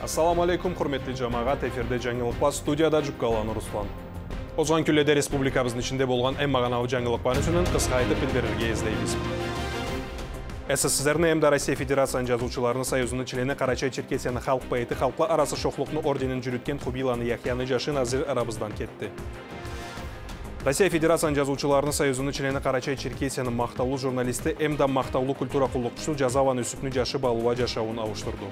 Assalamu alaikum, құрметті жамағат, эфирде жаңылықпа студияда Жүккалан Руслан. Озған күлледе республикабыздың ішінде болған әм мағанау жаңылықпаны үшінін қысқа айтып білдірілге езлейміз. СССР әмді Россия Федерацияның жазушыларының союзының члены Қарачай Черкесияны халық поэті халқы арасы шоқлықны орденін жүріткен Хубиланы Яхияны жашы назір арабыздан кетті. Россия Федерацияның жазушыларының союзының члены Қарачай Черкесияның мақтаулы журналисті әмді мақтаулы культура құллықшысы жазаван үсіпні жашы балуа жашауын ауыштырды.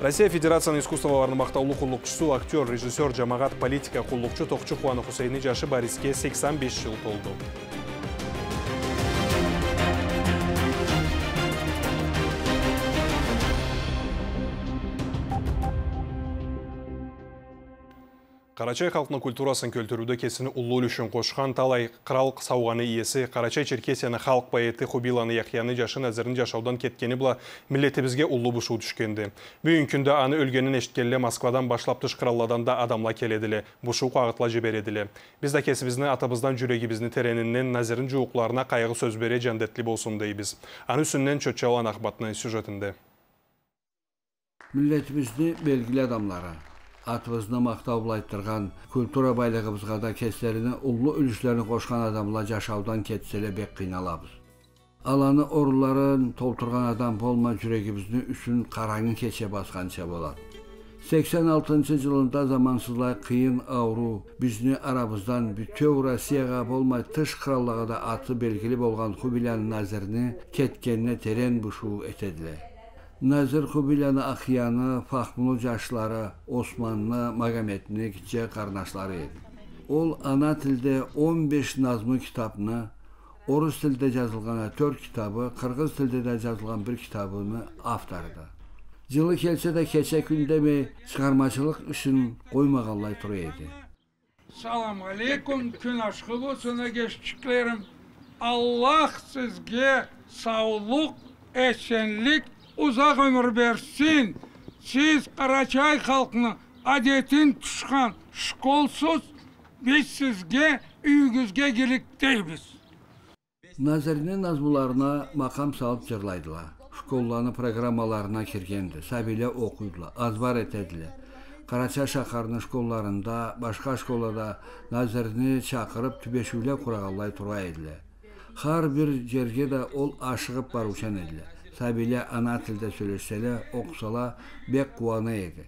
россия федерациянын искусстволорунун мактаулуу кулукчусу актер режиссер жамагат политика куулукчу токчу кубаны хусендин жашы бариске сексен беш жыл толду. Қарачай халқының культурасын көлтіруді кесіні ұлы үшін қошқан талай қырал сауғаны иесі Қарачай Черкесияны халық поэті Хубиланы Яхияны жашын әзірін жашаудан кеткені бұла милletімізге ұлы бұшу түшкенді. Бүйін күнді аны өлгенін ештікелі Москвадан башлап түш қыралладан да адамла келеділі, бұшу қағытла жібереділі. Біз де кесібізні атабыздан жүрегібізні теренінен назірін жуықларына қайғы сөз бере жандетлі болсын дейбіз. Аны үсіннен чөтчалан ақбатының сюжетінде. Milletimizni atımızını maqtab bulaytırgan, kultura baylığımızға da keslerini, ullu ülüşlerini qoşqan adamla yaşavdan ketsele bek qıynalabız. Alanı oruların tolturgan adam bolma yüreğimizni üçün qarangın keçe basqança bolad. 86-cı yılında zamansızlay qıyın avru bizni aramızdan bütöv Rusiyaga bolmay tış krallığa da atı belgili bolğan Xubilan nazirini ketkenine teren buşu etediler. Nazır Xubilyanı Axyanı, Faxmulu Caşları, Osmanlı, Magomedni kiçə qardaşları idi. Ol ana tildə 15 nazmı kitabını, Orus tildə yazılğan 4 kitabı, Qırğız tildə də yazılğan bir kitabını avtarıdı. Жылы келсе də keçə gündəmi çıxarmaçılıq üçün qoymağallay turu idi. Salam aleykum, gün aşkı olsun geçtiklerim. Allah sizge sağlık, esenlik, uzak ömür versin. Siz Karaçay halkının adetin tuşkan şkolsuz biz sizge üyügüzge gilik değiliz. Nazirinin nazmularına makam salıb cırlaydılar. Şkollarını proqrammalarına kirgendi. Səbilə oxuydular, azbar etədilər. Qaraçay şaharının şkollarında, başqa şkolada nazirini çağırıb tübeşülə qurağallay tura edilər. Har bir yergə də ol aşığıb baruşan tabiyle ana tildə söyləşsələ, oxusala bək quvana idi.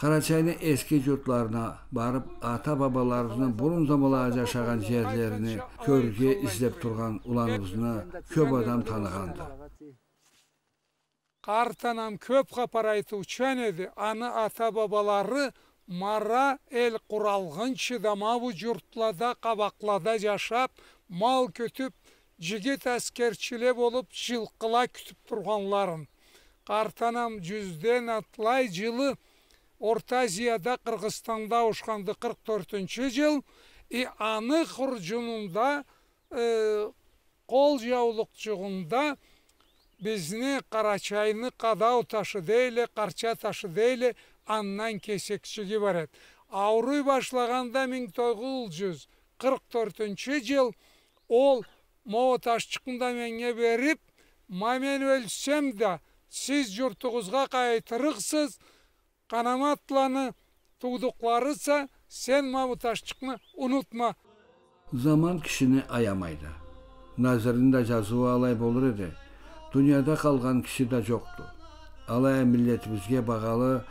Qaraçaylı eski cürtlarına barıb ata-babalarının burun zamalaca yaşağan yerlərini körgə izləb turğan ulanıbızını köp adam tanıqandı. Qartanam köp qaparaytı uçan edi, anı ata-babaları Mara el quralğın çidama bu cürtlada, qabaqlada yaşab, mal kötüb, jigit askerçilep olup жылқыла kütüp turganların. Qartanam жүзден атлай жылы Орта Азияда Қырғызстанда ұшқанды 44 жыл, и аны құржынында e, қол жаулық жұғында бізні қарачайны қадау ташы дейлі, қарча ташы дейлі, аннан кесекшіге барады. Ауруй башлағанда 1944 жыл ол моу ташчықында менге беріп, ма мен өлсем да, сіз жұртығызға қайтырықсыз, Qanamatlаны tuğduklarısa sen ma bu taşçıkını unutma. Zaman kişini ayamaydı. Nazirinin de cazığı alay olur idi. Dünyada qalğan kişi de çoxdu. Alay milletimizge bağalı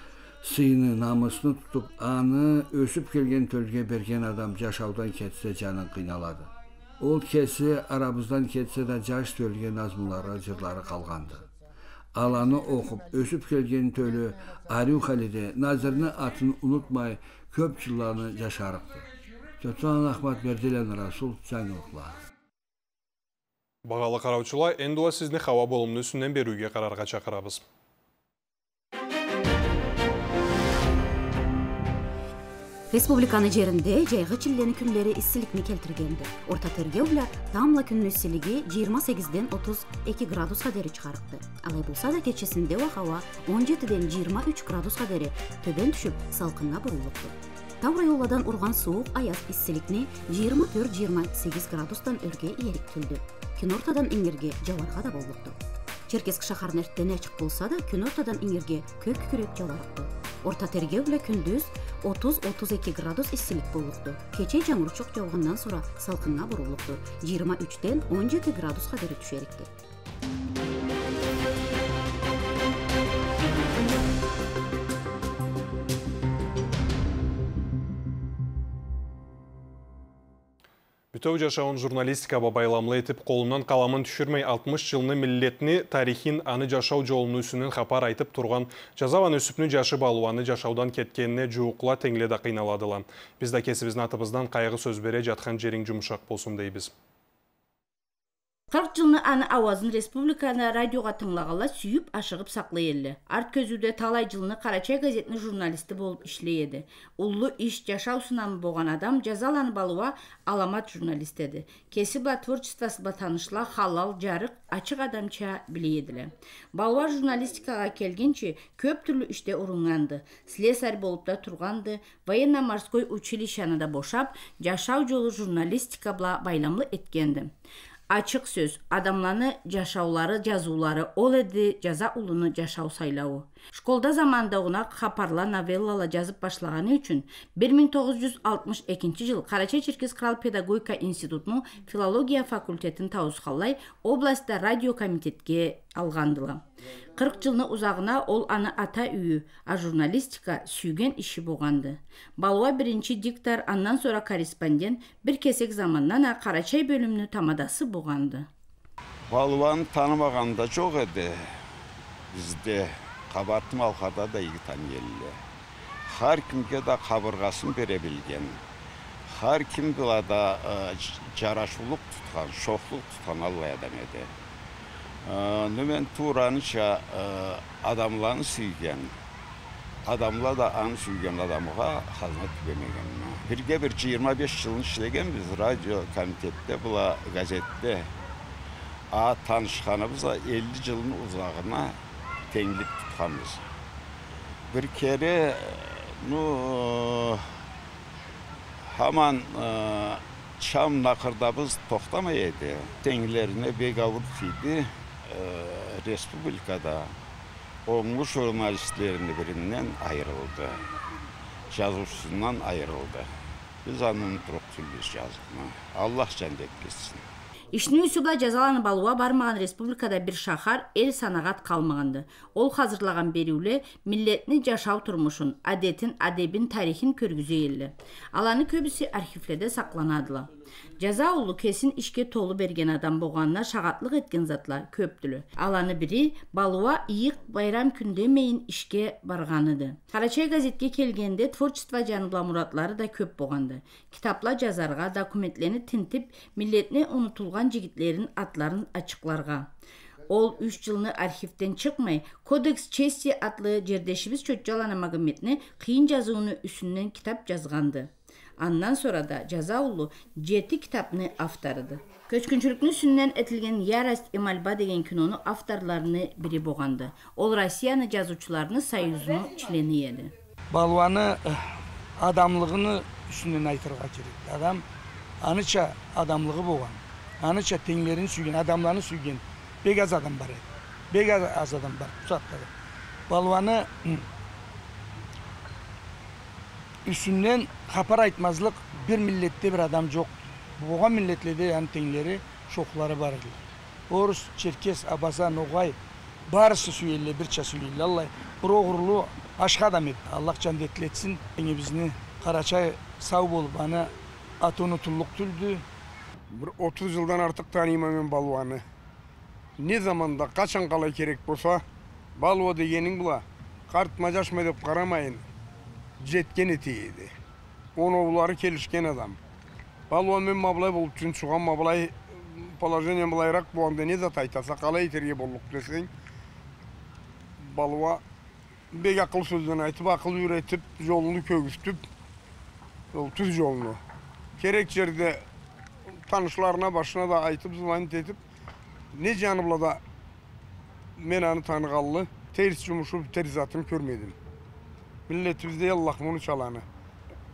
sıyını, namusunu tutup anı ösüp gelgen tölge bergen adam yaşavdan ketsə aramızdan ketsə də caş tölge nazmıları, cırları qalğandı. alanı oxub ösüb gəlgən tölü Aryu Xəlidi nazirini atını unutmay köp yıllarını yaşarıqdı. Tötsan Ahmet Berdilən Rasul Cəngokla. Бағалы қараушылар, ендуа сізні хава болымны үсінен беруге қарарға чақырабыз. Республиканы чилдени күнлери иссиликни келтиргенди орто тергөө била таамла күнүнүн иссилиги жыйырма сегизден отуз эки градуска дейин чыгарыкты алай болсо да кечесинде убак аба он жетиден жыйырма үч градуска дейин төбөн түшүп салкынга бурулупту тау райоладан урган суук аяз жыйырма сегиз градустан өргө ийриктилди күн ортодон иңирге жабарга да болупту черкесск шаарына эртең ачык болсо да күн ортодон иңирге көк күрөк жаалыктуу орто тергөө эле күндүз отуз отуз эки градус иссилик болукту кечээ жамгырчук жаугандан sonra салкынга бурулукту жыйырма үчтен он жети градуска кадери түшөр Бүтөу жашауын журналистикаға байламлы етіп, қолынан қаламын түшірмей 60 жылны миллетні, тарихин, аны жашау жолын үсінен хапар айтып тұрған жазаван өсіпні жашы балуаны жашаудан кеткеніне жуықла теңледі қиналадылан. Бізді кесібіздің атыбыздан қайғы сөз бере жатқан жерің жұмшақ болсын дейбіз. Кырк жылны аны авазын республиканы радиоға тыңлагала сүйүп ашыгып саклай эле арт көзүдө талай жылны карачай газетинин журналисти болуп иштейеди улуу иш жашоо сынамы болгон адам жазаланып алууга аламат журналист эди кесип творчествосу ба таанышла халал жарык ачык адамча билет эле балуа журналистикага келгенче көп түрлүү иште урунганды слесарь болуп да турганды военно морской училищаны да бошап жашоо жолу журналистика бла байламлы эткенди Açıq söz adamlarını cəşavları cəzuları ol edi, cəza ulunu cəşav saylavu. Школда заманында гана капарлар новеллалар жазып башлаганы үчүн бир миң тогуз жүз алтымыш экинчи жылы карачай черкес крал педагогика институтунун филология факультетин табускалай областта радио комитетке алгандыла кырк жылны узагына ол аны ата үйү а журналистика сүйген иши болгонду балуа биринчи диктор андан sonra корреспондент бир кесек замандан а карачай бөлүмүнүн тамадасы болгонду балуаны танымаганда жок эди. Бизде кабартым алкада да таниелле ар кимге да кабыргасын бере билген ар ким булада жарашуулук туткан шоклук туткан албай адам эди нөмен туураныча адамларны сүйген адамлар да аны сүйген адамга казмат түгемеген бирге бир жыйырма беш жылын иштегенбиз радио комитетте була газетте а таанышканыбыз элүү жылдын узагына tenglip tutamır. Bir kere e, nu hemen e, Çam nakırdabız toktamaydı. Tengilerine begavurtiydi e, Respublikada. Oğlu jurnalistlerini birinden ayrıldı. Yazıcısından ayrıldı. Biz anın durup tüllüz yazıkma. Allah cennet etsin. Иштин үсүбла жазаланып алууга бармаган республикада бир шаар эл санагат калмаганды ол казырлаган берүүлө миллеттин жашоо турмушун адетин адебин тарихин көргүзө эле аланы көбүсү архивлерде сакланадыла жаза улуу кесин ишке толу берген адам болгонуна шагатлык эткен затлар көптүлө аланы бири балуа ийик байрам күндемейин ишке барганыды карачай газетке келгенде творчество жаныбла муратлары да көп болгонду китаплар жазарга документтерини тинтип миллетине унутулган жигиттердин атларын ачыкларга ол үч жылны архивден чыкмай кодекс чести атлы жердешибиз чөтжал магометне кыйын жазууну үсүнөн китап жазганды андан sonra да жаза улуу жети китаптын авторуду көчкүнчүлүктүн үстүнөн этилген ярость и мольба деген кинонун авторлорунун бири болгонду ол россиянын жазуучуларынын союзунун члени эди балуаны адамлыгыны үстүнөн айтырга керек. Адам аныча адамлыгы болгон аныча теңдерин сүйгөн адамларны сүйгөн бек аз адам бар эди бек аз адам бар балуаны үстүнөн капар айтмазлык бир миллетте бир адам жок болгон миллетлерде анын теңдери шоклары бар орус черкес абаза ногай баарысы сүйөй эле бирча сүйөй эле алла бир огурлуу ашка адам эди аллах жандеттилетсин эңибизни карачай сау болуп аны аты унутулук түздү бир отуз жылдан артык тааныйман мен балуаны эмне заманда качан калай керек болсо балуа дегениң була картма жашма деп карамайын жеткени тиийди оновулары келишкен адам балуан мен мабылай болуп чунчуган мабылай положение былайыраак болгондо эмне зат айтаса калай итерге болдук десең балуа бек акыл сөздөн айтып акыл үйрөтүп жолуну көгүзтүп ол түз жолуну керек жерде таанышууларына башына да айтып звонить этип эмне жаныбыла да мен аны тааныгаллы терс жумушу терс затын Millet yüzde yallak bunu çalanı.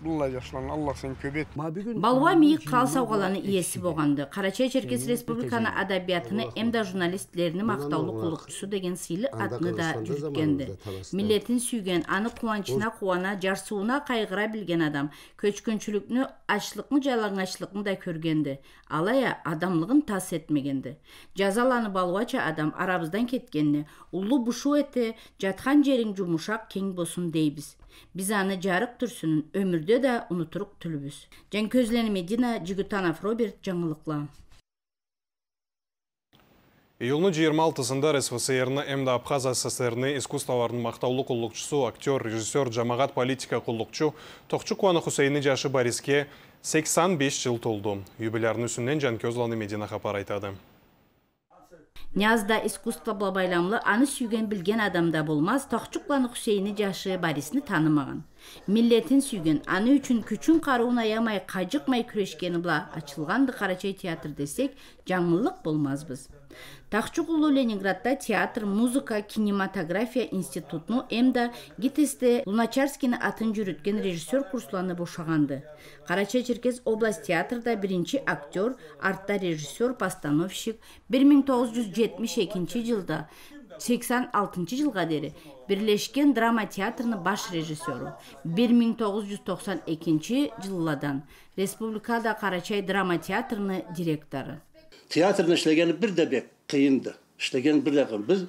Бұлла жашлан Аллах сен көбет. балуа мийик кырал саугаланы ээси болгонду карачай черкес республиканы адабиятыны эмда журналистлеринин мактаулуу кулукчусу деген сыйлы атыны да жүрүткенди миллетин сүйген аны кубанычына кубана жарсууна кайгыра билген адам көчкүнчүлүкнү ачлыкны жалаңачтылыкны да көргенди алая адамлыгын тас этмегенди жазаланы балуача адам арабыздан кеткенне улуу бушуу эте жаткан жериң жумушак кең болсун дейбиз биз аны жарык түрсүнүн өмүрдө да унутурук түлүбүз жанкөзлени медина жигутанов роберт жаңылыклар Июлны 26-сында РСФСРны әмді Абхаз СССРны искусстволарын мақтаулы құллықчысы, актер, режиссер, жамағат политика құллықчы Тоқчы Куаны Хусейни жашы Бариске 85 жыл толды. Юбилярны үсінен Жанкөзланы Медина қапар айтады. Нязда искусство бла байламлы аны сүйген білген адамда болмаз, Тоқчукланы Хусейни жашы Барисни танымаған. Миллетин сүйген, аны үчүн күчүн каруун аямай, кажыкмай күрешкени бла ачылганды Карачай театр десек, жаңылык болмазбыз. Тахчугулу Ленинградда театр, музыка, кинематография институтну эмда Гитесте Луначарскини атын жүрүткөн режиссер курсланы бошаганды. Карачай Черкес область театрда биринчи актер, артта режиссер, постановщик 1972 жылда 86 жылга дери Бирлешкен драма театрынын баш режиссеру 1992 жылладан. Республикада Карачай драма театрынын директору театрда иштегени бир да бек кыйынды иштеген бир да кыйын биз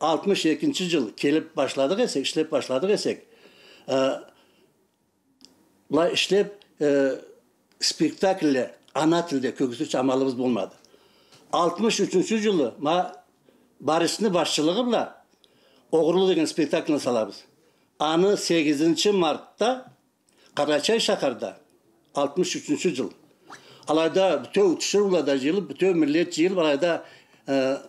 алтымыш экинчи жыл келип башладык эсек иштеп башладык эсек мына иштеп спектакльде ана тилде көгүзүүчү амалыбыз болмады. Алтымыш үчүнчү жылы мына барыстын башчылыгы била огурлуу деген спектакльни салабыз аны сегизинчи мартта карачай шаарында алтымыш үчүнчү жыл алайда бүтөө учурларда жыйылып бүтөө миллет жыйылып алайда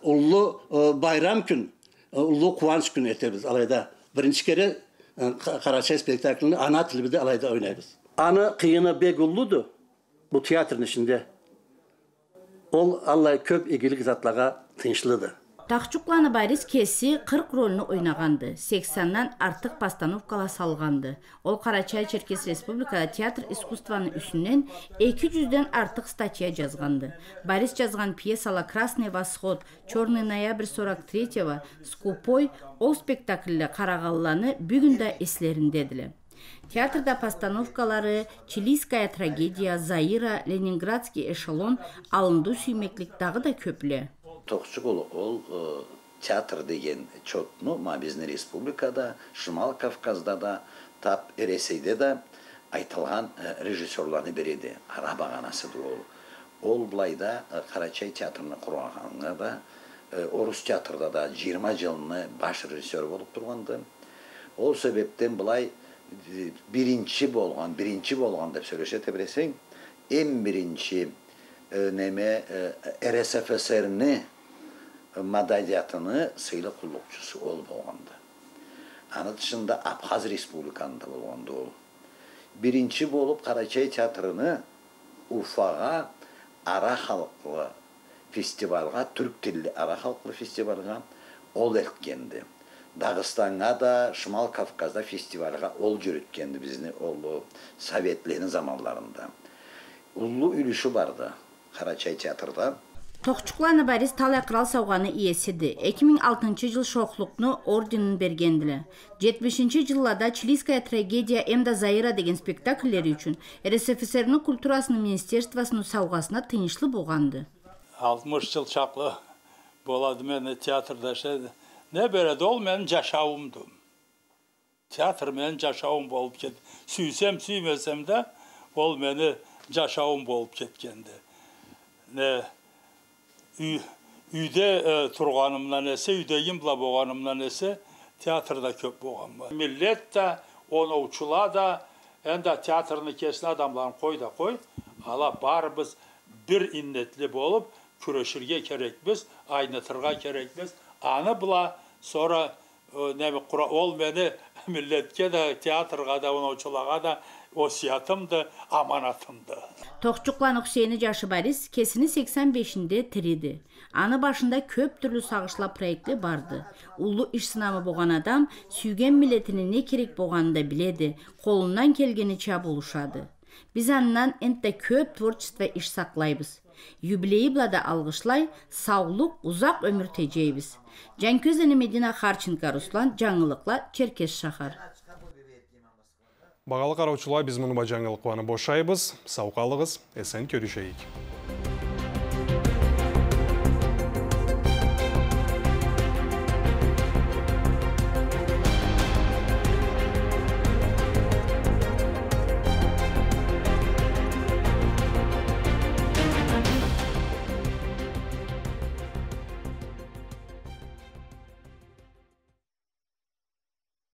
улуу байрам күн улуу кубанч күн этебиз алайда биринчи кере карачай спектаклini ана тилибизде алайда ойнойбуз аны кыйыны бек улууду бул театрдын ичинде ол алла көп ийгилик затларга тынчлыды Тахчукланы Борис Кеси 40 ролну ойнаганды. 80-нан артык постановкалар салганды. Ол Карачай Черкес Республикада театр искусствонун үстүнөн 200ден артык статья жазганды. Борис жазган пьесалар Красный восход, Черный ноябрь 43-го, Скупой ол спектакльле караганларны бүгүн да эслериндедиле. Театрда постановкалары Чилийская трагедия, Заира, Ленинградский эшелон, Алынды сүймеклик дагы да көпле тоқчугул ол театр деген чотну ма биздин республикада шымал кавказда да тап ресейде да айтылган режиссерларны береді. Ара баганасы ол. Ол былайда карачай театрын курганга да орус театрда да жыйырма жылны баш режиссер болуп турганды ол себептен былай биринчи болгон биринчи болгон деп сүйлөшөт эбиресең эң биринчи неме рсфсрни маданиятыны сыйлы куллукчусу ол болгонду аны дышында абхаз республиканында болгонду ол биринчи болуп карачай театрыны уфага ара халкы фестивальга түрк тилли ара халкы фестивальга ол эрткенди дагыстанга да шымал кавказда фестивальга ол жүрүткенди биздин ол совет ленин замандарында улуу үлүшү барды карачай театрда Тоқчукланы Борис талай кырал сауганы ээсиди. 2006 жыл шоқлукну орденин бергендиле. 70 жылларда Чилийская трагедия Эмда Заира деген спектакльлери үчүн РСФСРнын культурасынын министерствосунун саугасына тыйынчлы болгонду. 60 жыл чаклы болады мени театрда иштеди. Не береді ол менин жашауымды. Театр менин жашауым болуп кетти. Сүйсем, сүймесем да ол мени жашауым болуп кеткенди. Не үйде тұрғанымнан есе үйде ембла болғанымнан есе театрда көп болған миллет та ойнаушылар да енді театрны кесін адамларын қой да қой ала барыбыз бір иннетлі болып күрешірге керекпіз айнытырға керекпіз аны бұла сора ол мені миллетке да театрға да ойнаушыларға да осиятымды аманатымды Тоқчуклан Хусейни жашы Борис кесini 85-inde tiridi. Аны башында көп түрлі сағышла проекті барды. Улы іш сынамы болған адам сүйген милетіне не керек болғанын да біледі, қолынан келгениче болушады. Біз анынан энтте көп творчество іш Юбилейі блада алғышлай, саулық, ұзақ өмір тежейбіз. Жанкөзені Медина Харченко Руслан, жаңылықла Черкес шахар. Бағалы мұны бажаңылық қуаны бошайбыз, сау қалығыз, әсен көрішейік.